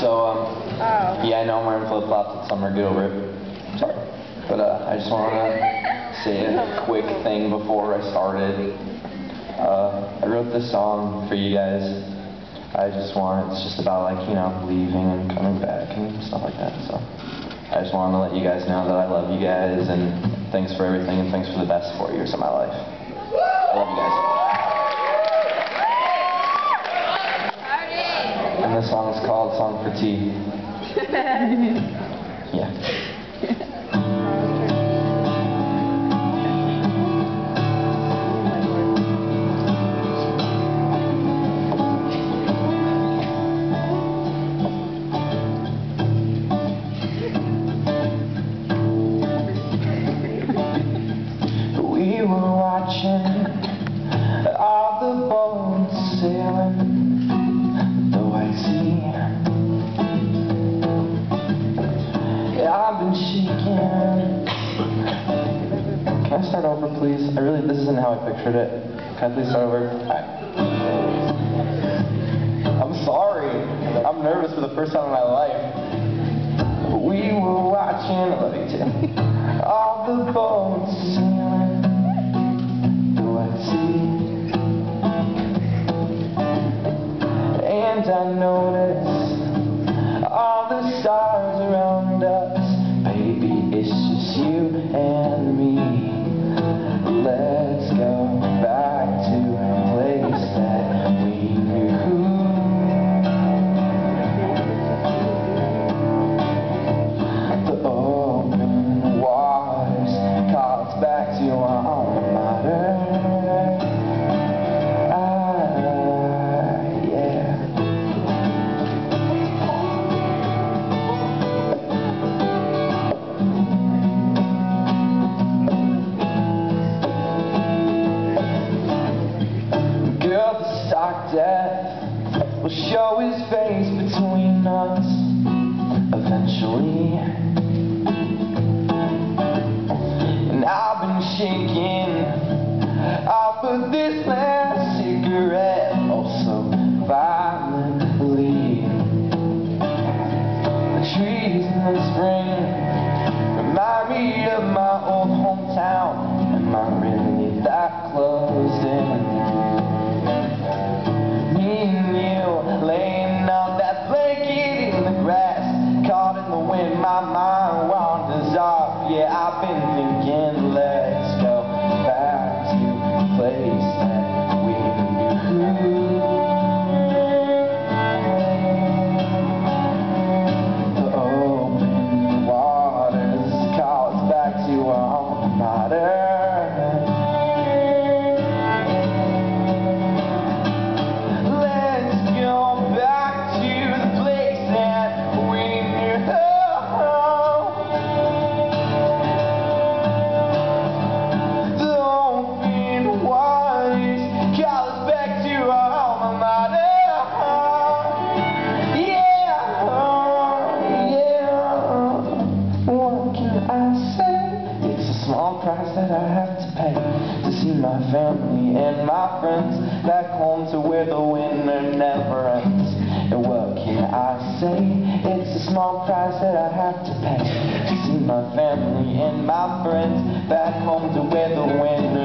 So, um, Oh. yeah, I know I'm wearing flip-flops. It's summer. Get over it. Sorry. But uh, I just want to say a quick thing before I started. Uh, I wrote this song for you guys. I just want, it's just about like, you know, leaving and coming back and stuff like that. So I just wanted to let you guys know that I love you guys and thanks for everything and thanks for the best four years of my life. I love you guys. And this song is called T. Yeah. We were watching over, please? I really, this isn't how I pictured it. Can I please start over? Alright. I'm sorry. I'm nervous for the first time in my life. We were watching, you, all the sea. And I notice all the stars death will show his face between us eventually. And I've been shaking off of this last small price that I have to pay to see my family and my friends back home to where the winter never ends. And what can I say? It's a small price that I have to pay to see my family and my friends back home to where the winter